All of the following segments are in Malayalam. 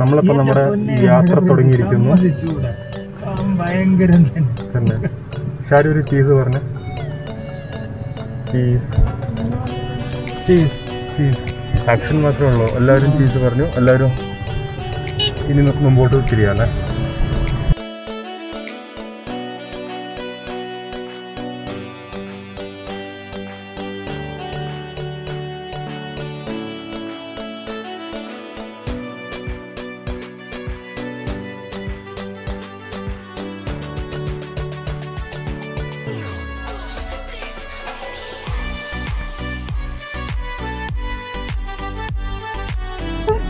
നമ്മളിപ്പോ നമ്മുടെ യാത്ര തുടങ്ങിയിരിക്കുന്നു. ഭയങ്കരം തന്നെ. തന്നെ. ഷാരി ഒരു ചീസ് പറഞ്ഞു. ചീസ് ചീസ് ചീസ് ആക്ഷൻ മാത്രമേ ഉള്ളൂ. എല്ലാവരും ചീസ് പറഞ്ഞു. എല്ലാവരും ഇനി മുമ്പോട്ട് തിരിയാല്ലേ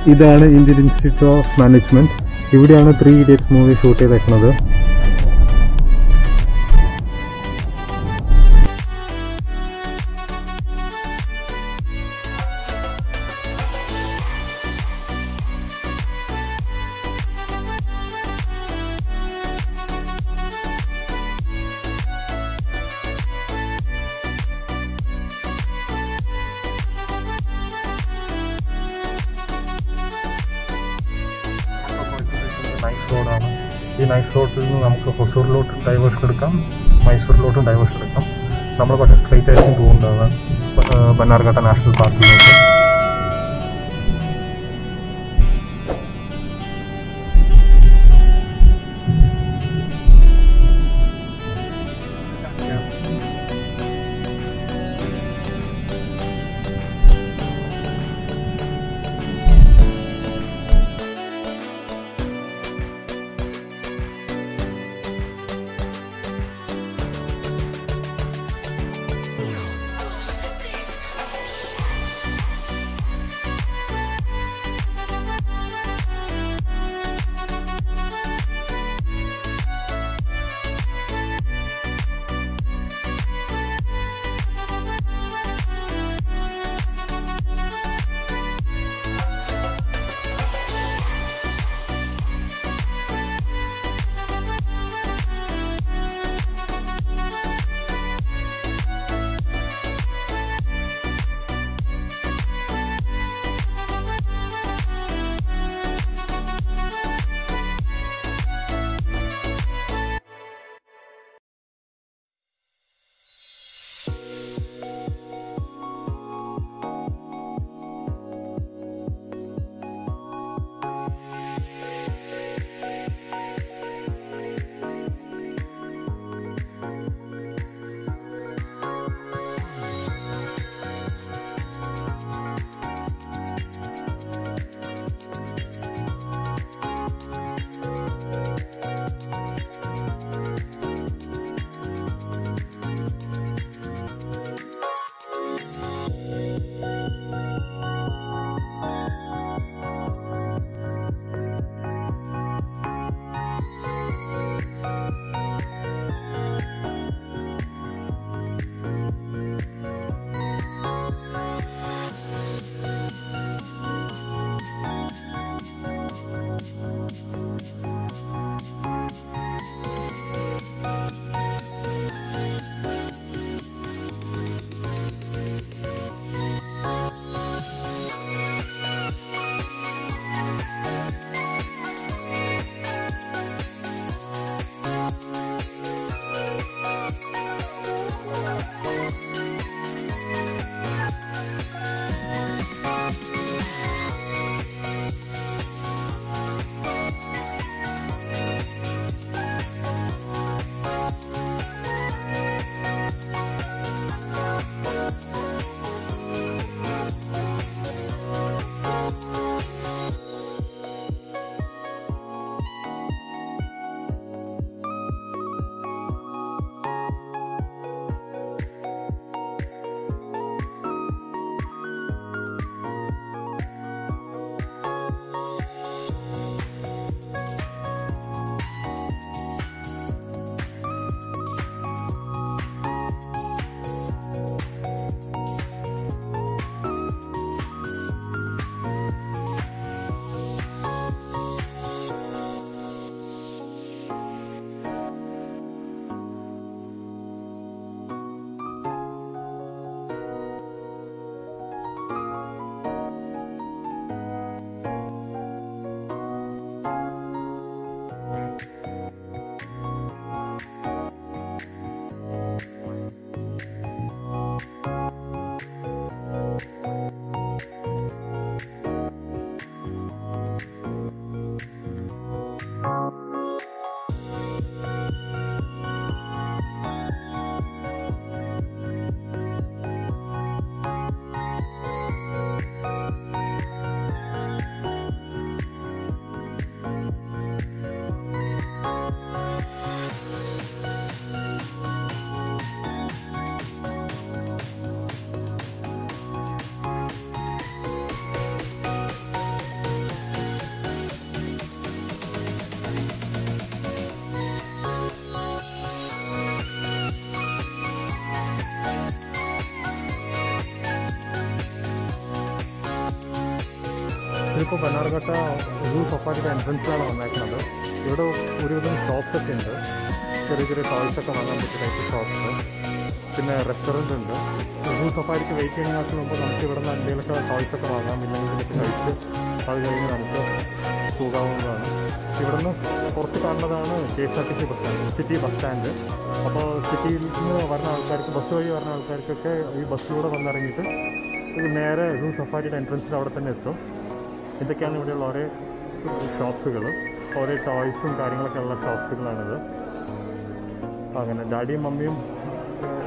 ഇതാണ് ഇന്ത്യൻ ഇൻസ്റ്റിറ്റ്യൂട്ട് ഓഫ് മാനേജ്മെന്റ്. ഇവിടെയാണ് ത്രീ ഇഡിയറ്റ്സ് മൂവി ഷൂട്ട് ചെയ്തേക്കുന്നത്. Yeah. നമ്മളിപ്പോൾ ഒരു സഫാരിയുടെ എൻട്രൻസിലാണ് വന്നേക്കുന്നത്. ഇവിടെ ഒരുവിധം ഷോപ്സൊക്കെ ഉണ്ട്. ചെറിയ ചെറിയ ടോയ്സ് ഒക്കെ വാങ്ങാൻ പറ്റിയ ടൈപ്പ് ഷോപ്സ് പിന്നെ റെസ്റ്റോറന്റ് ഉണ്ട്. സൂ സഫാരിക്ക് വെയിറ്റ് ചെയ്യുന്നതിനകത്ത് മുമ്പ് നമുക്ക് ഇവിടെ നിന്ന് എന്തെങ്കിലുമൊക്കെ ടോയ്സ് ഒക്കെ വാങ്ങാം. ഇല്ലെങ്കിൽ കഴിച്ച് അത് കഴിഞ്ഞ് നമുക്ക് പോകാവുന്നതാണ് ഇവിടുന്ന് പുറത്ത് കാണുന്നതാണ് K S R T C bus stand city bus stand അപ്പോൾ സിറ്റിയിൽ നിന്ന് വരുന്ന ആൾക്കാർക്ക് ബസ് വഴി വരുന്ന ആൾക്കാർക്കൊക്കെ ഈ ബസ്സിലൂടെ വന്നിറങ്ങിയിട്ട് ഇത് നേരെ സൂ സഫാരിയുടെ എൻട്രൻസിൽ അവിടെ തന്നെ എത്തും. ഇതൊക്കെയാണ് ഇവിടെയുള്ള ഓരോ ഷോപ്സുകൾ ഓരോ ടോയ്സും കാര്യങ്ങളൊക്കെ ഉള്ള ഷോപ്സുകളാണിത് അങ്ങനെ ഡാഡിയും മമ്മിയും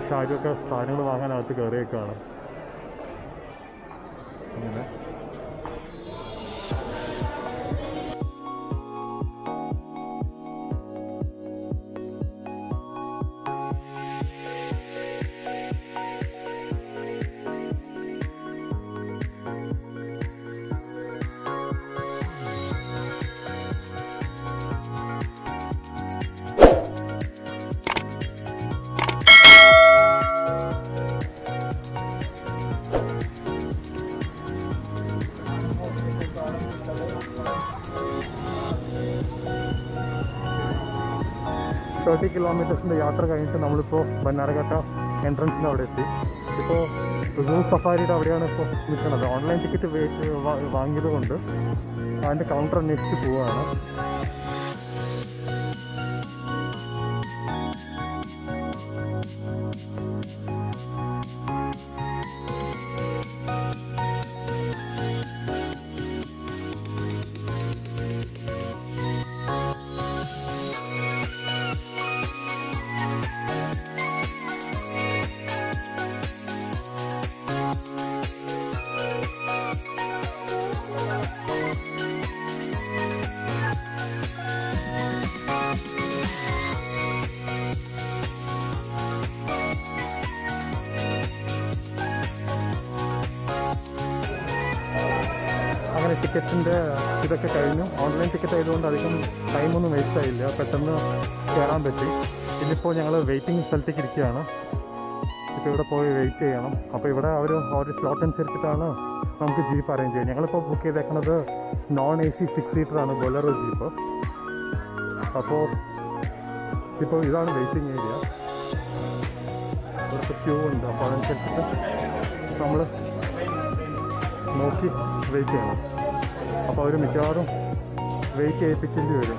ഷാരുമൊക്കെ സാധനങ്ങൾ വാങ്ങാനകത്ത് കയറിയേക്കാണ് അങ്ങനെ. തേർട്ടി കിലോമീറ്റേഴ്സിന്റെ യാത്ര കഴിഞ്ഞിട്ട് നമ്മളിപ്പോൾ ബന്നാരഘട്ട എൻട്രൻസിന്റെ അവിടെ എത്തി. ഇപ്പോൾ സൂ സഫാരിയുടെ അവിടെയാണ് ഇപ്പോൾ നിൽക്കുന്നത്. ഓൺലൈൻ ടിക്കറ്റ് വാങ്ങിയത് കൊണ്ട് അതിന്റെ കൗണ്ടർ അന്വേഷിച്ച് പോവുകയാണ്. ടിക്കറ്റിന്റെ ഇതൊക്കെ കഴിഞ്ഞു. ഓൺലൈൻ ടിക്കറ്റ് ആയതുകൊണ്ട് അധികം ടൈമൊന്നും വേസ്റ്റ് ആയില്ല പെട്ടെന്ന് കയറാൻ പറ്റി. ഇന്നിപ്പോൾ ഞങ്ങൾ വെയിറ്റിംഗ് സ്ഥലത്തേക്ക് ഇരിക്കുകയാണ്. ഇപ്പോൾ ഇവിടെ പോയി വെയിറ്റ് ചെയ്യണം. അപ്പോൾ ഇവിടെ അവർ ഒരു സ്ലോട്ട് അനുസരിച്ചിട്ടാണ് നമുക്ക് ജീപ്പ് അറേഞ്ച് ചെയ്യുക ഞങ്ങളിപ്പോൾ ബുക്ക് ചെയ്തേക്കുന്നത് നോൺ എ സി സിക്സ് സീറ്ററാണ് ബൊലറോ ജീപ്പ്. അപ്പോൾ ഇപ്പോൾ ഇതാണ് വെയിറ്റിംഗ് ഏരിയ ഇവിടുത്തെ ക്യൂ ഉണ്ട്. അപ്പോൾ അതനുസരിച്ചിട്ട് നമ്മൾ നോക്കി വെയിറ്റ് ചെയ്യണം. അപ്പോൾ അവർ മിക്കവാറും വെയിറ്റ് ചെയ്യിപ്പിക്കേണ്ടി വരും.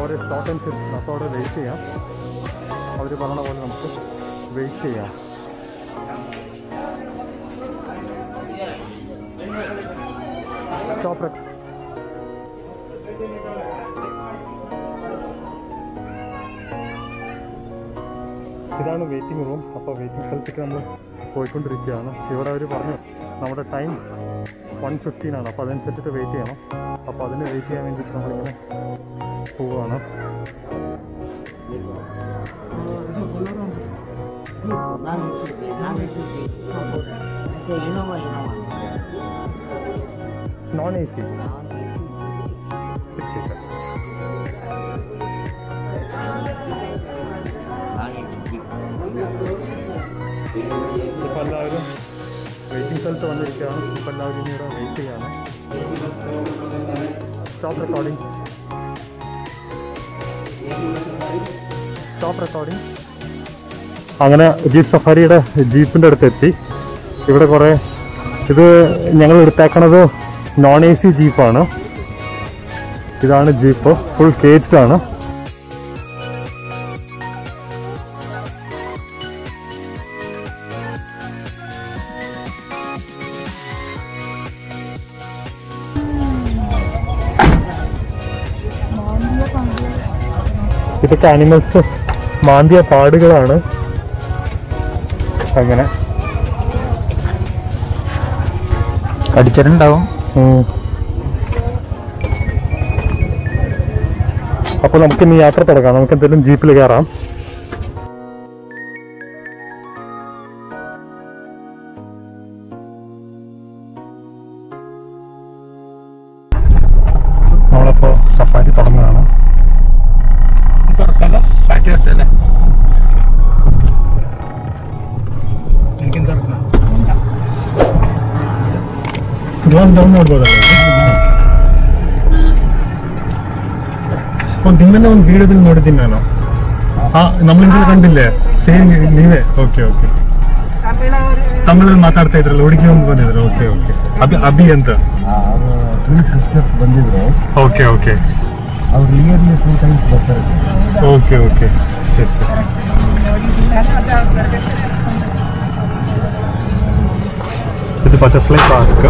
ഓരോ സ്റ്റോക്ക് അനുസരിച്ച് അപ്പോൾ അവിടെ വെയിറ്റ് ചെയ്യാം. അവർ പറഞ്ഞ പോലെ നമുക്ക് വെയിറ്റ് ചെയ്യാം. സ്റ്റോപ്പ് ഇതാണ് വെയിറ്റിംഗ് റൂം അപ്പോൾ വെയിറ്റിംഗ് സ്ഥലത്തേക്ക് നമ്മൾ പോയിക്കൊണ്ടിരിക്കുകയാണ്. ഇവിടെ അവർ പറഞ്ഞു നമ്മുടെ ടൈം വൺ ഫിഫ്റ്റീൻ ആണ് അപ്പോൾ അതനുസരിച്ചിട്ട് വെയിറ്റ് ചെയ്യണം അപ്പോൾ അതിന് വെയിറ്റ് ചെയ്യാൻ വേണ്ടിയിട്ട് നമ്മളിങ്ങനെ പോവുകയാണ് non A C six seater ഇപ്പോൾ എല്ലാവരും വെയിറ്റിംഗ് സ്ഥലത്ത് വന്നിരിക്കുകയാണ്. ഇപ്പോൾ എല്ലാവരും ഇനി ഇവിടെ വെയിറ്റ് ചെയ്യാണ് സ്റ്റോപ്പ് റെക്കോർഡിംഗ് സ്റ്റോപ്പ് റെക്കോർഡിംഗ് അങ്ങനെ ജീപ്പ് സഫാരിയുടെ ജീപ്പിന്റെ അടുത്ത് എത്തി ഇവിടെ കുറേ ഇത് ഞങ്ങൾ എടുത്തേക്കണത് നോൺ എ സി ജീപ്പാണ്. ഇതാണ് ജീപ്പ്. ഫുൾ കേജ്ഡ് ഇതൊക്കെ ആനിമൽസ് മാന്തിയ പാടുകളാണ്. അങ്ങനെ. കടിച്ചിട്ടുണ്ടാവും അപ്പൊ അപ്പോൾ നമുക്ക് ഇനി യാത്ര തുടങ്ങാം. നമുക്ക് എന്തെങ്കിലും ജീപ്പിൽ കയറാം. ಬಂದು ನೋಡ್ಬೋದಲ್ಲ ಒಂದು ನಿಮ್ಮನ್ನ ಒಂದು ವಿಡಿಯೋದಲ್ಲಿ ನೋಡಿದ್ದೀನಿ ನಾನು ನಮ್ಮಿಂದ ಕಂಡಿಲ್ಲ ಸೇಮ್ ನೀವೇ ಓಕೆ ಓಕೆ ತಮಿಳಲ್ಲಿ ಮಾತಾಡ್ತಾ ಇದ್ರಲ್ಲ ಹುಡುಗಿ ಒಂದು ಬಂದಿದ್ರು ಓಕೆ ಓಕೆ ಅಭಿ ಅಭಿ ಅಂತ ಸಿಸ್ಟರ್ಸ್ ಬಂದಿದ್ರು ಓಕೆ ಓಕೆ ಅವ್ರು ಇಯರ್ಲಿ ಟೂ ಟೈಮ್ಸ್ ಬರ್ತಾರೆ ಓಕೆ ಓಕೆ ಸರಿ ಸರಿ ಇದು ಬಟರ್ಫ್ಲೈ ಪಾರ್ಕ್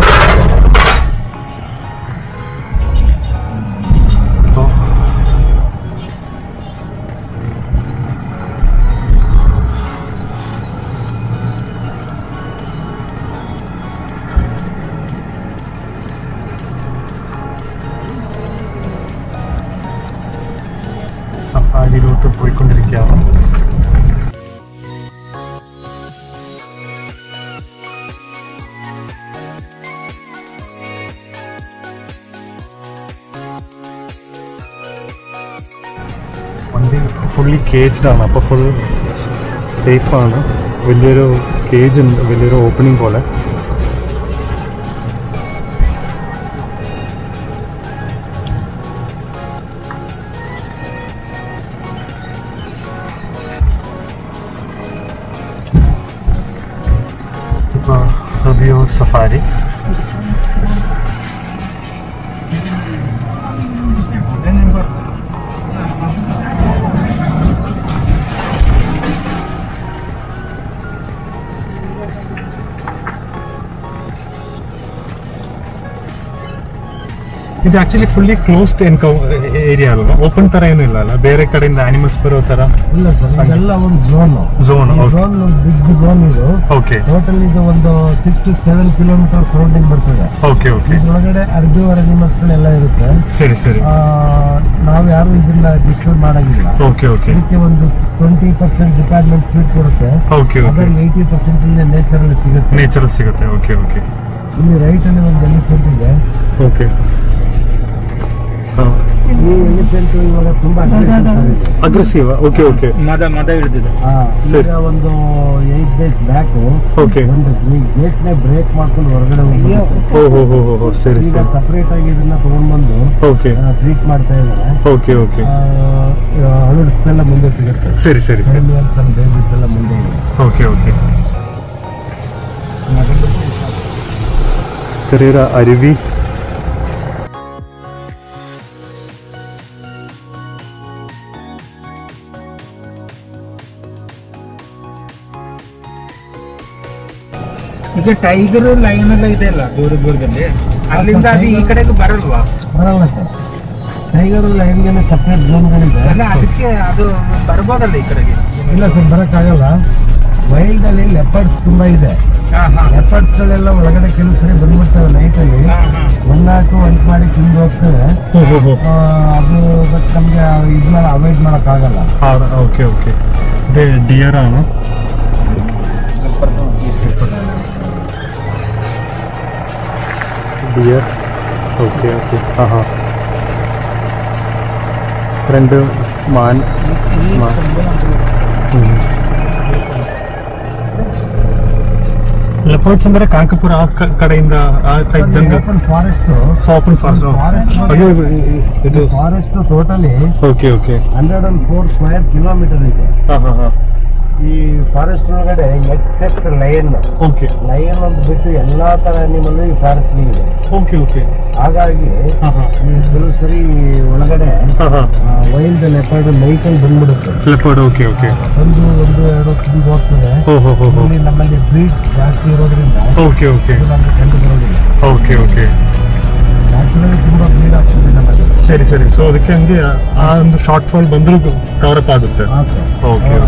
കേജ്ഡ് ആണ്. അപ്പോൾ ഫുൾ സേഫാണ് വലിയൊരു കേജ് ഉണ്ട്. വലിയൊരു ഓപ്പണിംഗ് പോലെ. ಇದು ಆಕ್ಚುಲಿ ಫುಲ್ಲಿ ಕ್ಲೋಸ್ಡ್ ಎನ್ಕೌ ಏರಿಯಾ ಅಲ್ವಾ? ಓಪನ್ ತರ ಏನು ಇಲ್ಲ ಅಲ್ಲ? ಬೇರೆ ಕಡೆಯಿಂದ ಆನಿಮಲ್ಸ್ ಬರೋ ತರ? ಇಲ್ಲ ಸರ್ ಇದೆಲ್ಲ ಒಂದು zone zone. Zone big zone ಇದು. ಓಕೆ ಟೋಟಲ್ ಇದು ಒಂದು six to seven kilometre surrounding ಬರ್ತದೆ. ಓಕೆ ಓಕೆ ಇದ್ರೊಳಗಡೆ ಅರ್ಬಿವರ್ ಅನಿಮಲ್ಸ್ ಗಳೆಲ್ಲ ಇರುತ್ತೆ. ಸರಿ ಸರಿ. ನಾವು ಯಾರು ಇದನ್ನ ಡಿಸ್ಟರ್ಬ್ ಮಾಡಂಗಿಲ್ಲ. ಓಕೆ ಓಕೆ ಇದಕ್ಕೆ ಒಂದು ಟ್ವೆಂಟಿ ಪರ್ಸೆಂಟ್ ಡಿಪಾರ್ಟ್ಮೆಂಟ್ ಫೀಟ್ ಕೊಡುತ್ತೆ. ಓಕೆ ಓಕೆ ಅದರಲ್ಲಿ ಏಯ್ಟಿ ಪರ್ಸೆಂಟ್ ನೇಚರ್ ಸಿಗುತ್ತೆ. ನೇಚರ್ ಸಿಗುತ್ತೆ. ಓಕೆ ಓಕೆ ಇಲ್ಲಿ ರೈಟ್ ಅಲ್ಲಿ ಒಂದು ಎಲಿಫೆಂಟ್ ಇದೆ ಓಕೆ ಈ ಎಲಿಫೆಂಟ್ ಇವಾಗ ತುಂಬಾ. ಅಗ್ರೆಸಿವ್ ಓಕೆ ಓಕೆ ಮದ ಮದ ಹಿಡಿದಿದೆ. ಹಾ, ಸರಿ. ಒಂದು ಏಟ್ ಡೇಸ್ ಬ್ಯಾಕ್ ಓಕೆ ಒಂದು ಗೇಟ್ ನೇ ಬ್ರೇಕ್ ಮಾಡ್ಕೊಂಡು ಹೊರಗಡೆ ಹೋಗಿ ಓ ಹೋ ಹೋ ಹೋ ಹೋ. ಸರಿ ಸರಿ. ಸಪರೇಟ್ ಆಗಿ ಇದನ್ನ ತಗೊಂಡ್ಬಂದು ಓಕೆ ಟ್ರೀಟ್ ಮಾಡ್ತಾ ಇದ್ದಾರೆ. ಓಕೆ ಓಕೆ ಅಳಡ್ಸ್ ಎಲ್ಲ ಮುಂದೆ ಸಿಗುತ್ತೆ. ಸರಿ ಸರಿ ಸರಿ. ಬೇಬೀಸ್ ಎಲ್ಲ ಮುಂದೆ ಇದೆ. ಓಕೆ ಓಕೆ ചെറിയൊരു അരുവി ಈಗ ಟೈಗರ್ ಲೈನ್ ಎಲ್ಲ ಇದೆ ಅಲ್ಲ ದೂರ ದೂರದಲ್ಲಿ ಅಲ್ಲಿಂದ ಅದು ಈ ಕಡೆಗೆ ಬರಲ್ವಾ ಬರಲ್ಲ ಸರ್ ಟೈಗರ್ ಹೆಂಗೇನೆ ಸಪ್ರೇಟ್ ಝೋನ್ಗಳಿದೆ ಅಲ್ಲ ಅದಕ್ಕೆ ಅದು ಬರ್ಬೋದಲ್ಲ ಈ ಕಡೆಗೆ ಇಲ್ಲ ಸರ್ ಬರೋಕ್ಕಾಗಲ್ಲ ವೈಲ್ಡ್ ಅಲ್ಲಿ ಲೆಪರ್ಡ್ಸ್ ತುಂಬಾ ಇದೆ ಹಾ ಹಾ ಲೆಪರ್ಡ್ಸ್ ಗಳೆಲ್ಲ ಒಳಗಡೆ ಕೆಲವು ಸರಿ ಬಂದ್ಬಿಡ್ತವೆ ನೈಟ್ ಅಲ್ಲಿ ಹಾ ಹಾ ಒಂದಾಕು ಒಂದ್ ಮಾಡಿ ತಿಂದು ಹೋಗ್ತವೆ ಆ, ಅದು ಬಟ್ ನಮ್ಗೆ ಇದನ್ನ ಅವಾಯ್ಡ್ ಮಾಡೋಕ್ಕಾಗಲ್ಲ ഓക്കെ ഓക്കെ ഇത് ഡിയർ ആണ് ഡിയർ ഓക്കെ ഓക്കെ ആ ഹാ രണ്ട് മാൻ മാൻ ಲೆಪರ್ಡ್ಸ್ ಅಂದ್ರೆ ಕಾಂಕಪುರ ಆ ಕಡೆಯಿಂದ ಆ type jungle forest open forest ಇದು forest totally okay okay hundred and four square kilometre ಇದೆ. ಹಾಂ ಹಾಂ ಹಾಂ. ಈ ಫಾರೆಸ್ಟ್ ಒಳಗಡೆ ಎಕ್ಸೆಪ್ಟ್ ಲಯನ್ ಓಕೆ ಲಯನ್ ಅಂತ ಬಿಟ್ಟು ಎಲ್ಲಾ ತರ ಅನಿಮಲ್ ಈ ಫಾರೆಸ್ಟ್ ಇದೆ. ಓಕೆ ಓಕೆ ಹಾಗಾಗಿ ಈ ಕೆಲವು ಸರಿ ಒಳಗಡೆ ವೈಲ್ಡ್ ಲೆಪರ್ಡ್ ಲೈಕಲ್ ಬಂದ್ಬಿಡುತ್ತೆ. ಲೆಪರ್ಡ್ ಓಕೆ ಓಕೆ ಒಂದು ಒಂದು ಎರಡು ತಿಂಗ್ ಹೋಗ್ತದೆ. ಇಲ್ಲಿ ನಮ್ಮಲ್ಲಿ ಬ್ರೀಡ್ ಜಾಸ್ತಿ ಇರೋದ್ರಿಂದ ಓಕೆ ಓಕೆ ಇದು ನಮ್ಗೆ ಕಂಡು ಬರೋದಿಲ್ಲ. ಓಕೆ ಓಕೆ ನ್ಯಾಚುರಲಿ ತುಂಬಾ ಬ್ರೀಡ್ ಆಗ್ತದೆ ನಮ್ಮಲ್ಲಿ. ಸರಿ ಸರಿ. ಸೊ ಅದಕ್ಕೆ ಹಂಗೆ ಆ ಒಂದು ಶಾರ್ಟ್ ಫಾಲ್ ಬಂದರೂ ಕವರ್ ಅಪ್ ಆಗುತ್ತೆ. ಹಾ sir okay okay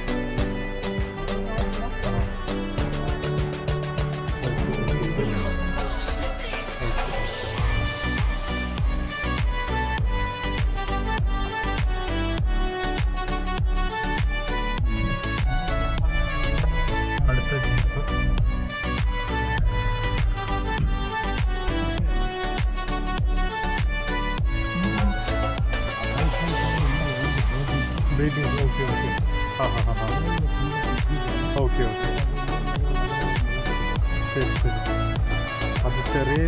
okay okay. ശരി ശരി. അത് ചെറിയ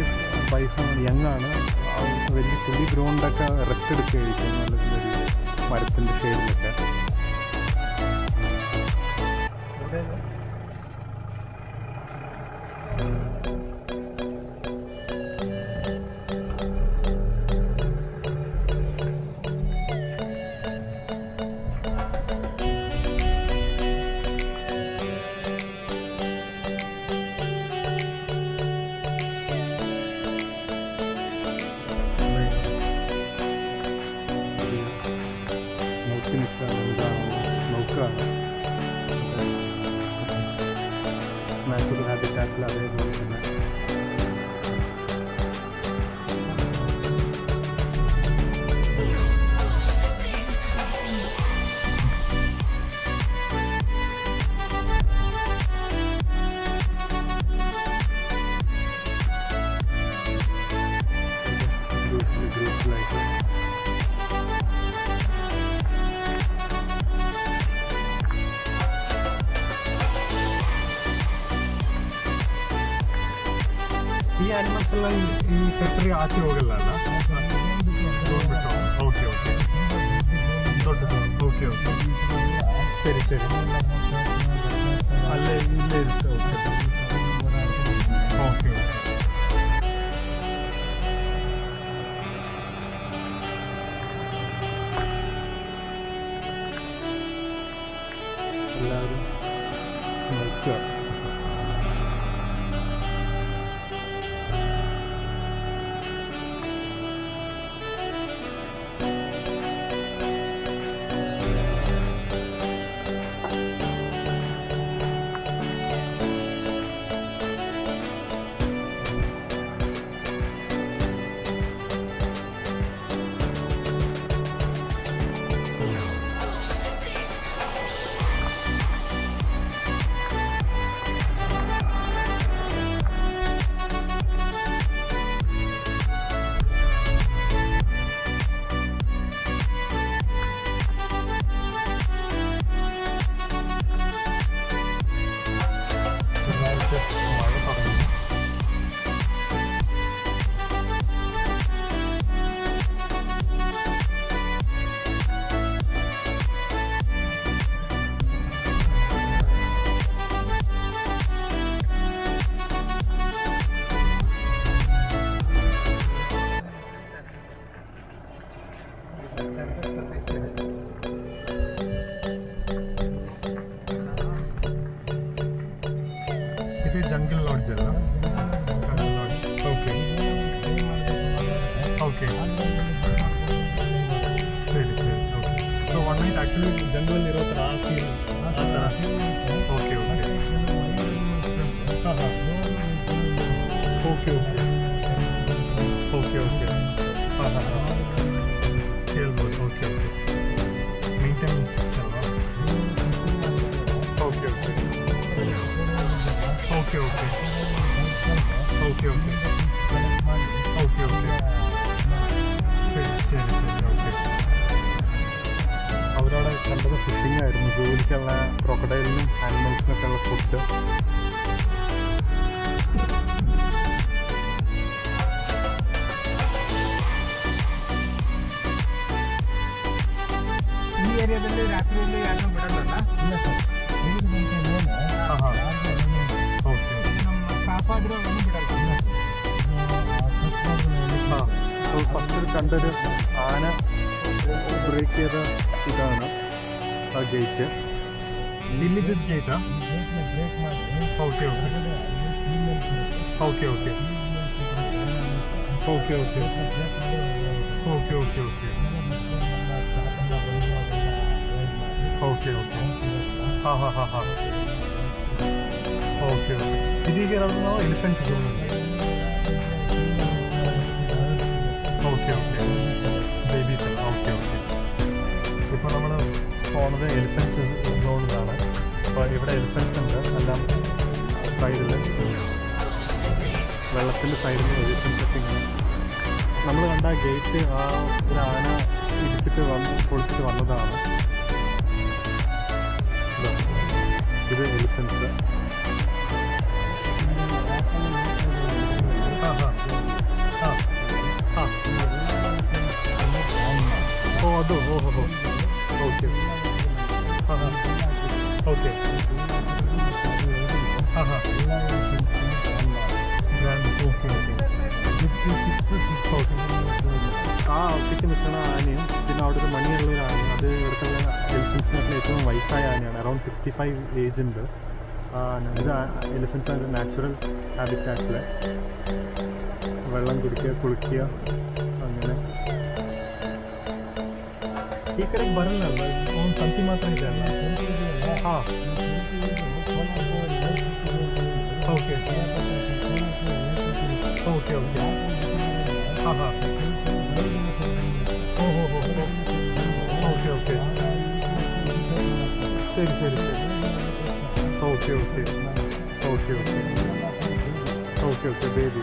പൈസ യങ്ങാണ്. വലിയ ഫുള്ളി ഗ്രൗണ്ടൊക്കെ റെസ്റ്റ് എടുക്കുകയായിരിക്കും. നല്ല മരത്തിന്റെ ഷെയ്ഡിലൊക്കെ ಹೋಗಲ್ಲ ഫിഷിംഗ് ആയിരുന്നു. ജോലിക്കുള്ള ക്രോക്കഡൈലിനും ആനിമൽസിനൊക്കെ ഉള്ള ഫുഡ് ഈ ഏരിയയിൽ രാത്രി യാത്ര വിടണ്ട കാപ്പാടിരോ ഒന്നും വിടണ്ട ഫസ്റ്റ് കണ്ടൊരു ആന ബ്രേക്ക് ചെയ്ത ഇതാണ്. agreed. Limited data. Okay, okay. Okay, okay. Okay, okay. Okay, okay, okay. Okay, okay. Ha ha ha ha. Okay, okay. Did you get out of the? പോകുന്നത് എലിഫൻസ് സോണിലാണ് അപ്പോൾ ഇവിടെ എലിഫൻസ് ഉണ്ട്. എല്ലാം സൈഡിൽ വെള്ളത്തിന്റെ സൈഡിൽ എലിഫൻസ് ഒക്കെ നമ്മൾ കണ്ട ഗേറ്റ് ആ ഒരു ആന ഇടിച്ചിട്ട് വന്ന് പൊളിച്ചിട്ട് വന്നതാണ്. ഇതാ. എലിഫൻസ് ഓ അതോ ഓ ഹോ ഓക്കെ. ഓക്കെ ആ ഒറ്റയ്ക്ക് നിൽക്കുന്ന ആനയും പിന്നെ അവിടെ ഒരു മണിയുള്ള ഒരു ആനയും അത് ഇവിടുത്തെ എലിഫൻസിനൊക്കെ ഏറ്റവും വയസ്സായ ആനയാണ് അറൗണ്ട് സിക്സ്റ്റി ഫൈവ് ഏജ് ഉണ്ട് എലിഫൻസ് ഒരു നാച്ചുറൽ ഹാബിറ്റാറ്റിൽ വെള്ളം കുടിക്കുക കുളിക്കുക അങ്ങനെ ಈ ಕಡೆಗೆ ಬರಲ್ಲ ಅವ್ನು ಸಂತಿ ಮಾತ್ರ ಇದೆ ಅಲ್ಲ ಹಾಂ ಓಕೆ ಓಕೆ ಓಕೆ ಹಾಂ ಹಾಂ ಓ ಹೋ ಹೋ ಹೋ ಓಕೆ ಓಕೆ ಸರಿ ಸರಿ ಸರಿ okay okay okay okay okay okay baby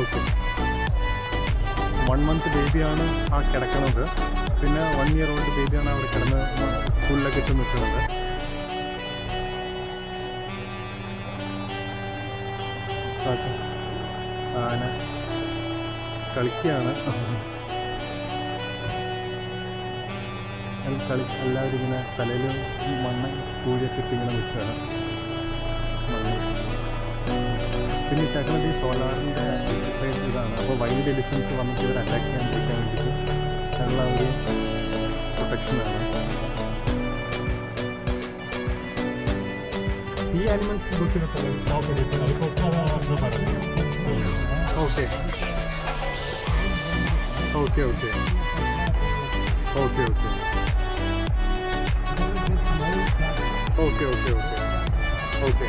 okay. One month ബേബിയാണ് ആ കിടക്കുന്നത്. പിന്നെ വൺ ഇയർ ഓൾഡ് ബേബിയാണ് അവിടെ കിടന്ന് സ്കൂളിലൊക്കെ ഇട്ട് നിൽക്കുന്നത്. ആന കളിക്കുകയാണ്. കളി എല്ലാവരും ഇങ്ങനെ തലയിൽ മണ്ണ് കൂടിയൊക്കെ ഇങ്ങനെ നിൽക്കുകയാണ്. പിന്നെ ഇട്ടേക്കുന്നത് ഈ സോളാറിന്റെ സൈഡ് ഇതാണ്. അപ്പോൾ വൈൽഡ് എലിഫൻസ് വന്നിട്ട് ഇവർ അറ്റാക്ക് ചെയ്യാണ്ടിരിക്കാൻ വേണ്ടിയിട്ട് ഉള്ള ഒരു പ്രൊട്ടക്ഷനാണ് ഈ animals okay. Okay okay. Okay okay. Okay okay okay. Okay.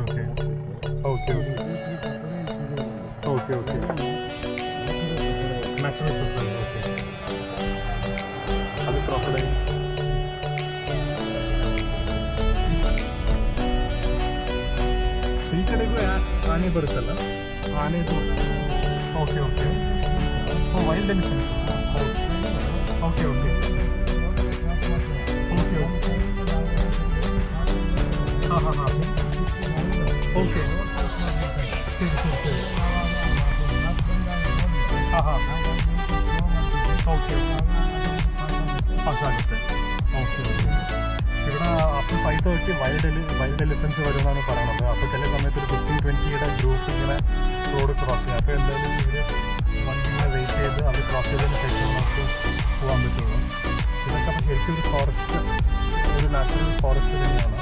Okay okay okay okay okay okay maximum perfect आने okay five thirty wild wild elephants വരുമെന്നാണ് പറയുന്നത് അപ്പോൾ ചില സമയത്ത് ഒരു ഫിഫ്റ്റീൻ ട്വന്റിയുടെ ഗ്രൂപ്പ് ഇങ്ങനെ റോഡ് ക്രോസ് ചെയ്യും അപ്പോൾ എന്തായാലും ഇവർ വണ്ടി ഇങ്ങനെ വെയിറ്റ് ചെയ്ത് അത് ക്രോസ് ചെയ്തതിന് ശേഷം നമുക്ക് പോകാൻ പറ്റുള്ളൂ ഇതൊക്കെ ശരിക്കും ഒരു ഫോറസ്റ്റ് ഒരു നാച്ചുറൽ ഫോറസ്റ്റ് തന്നെയാണ്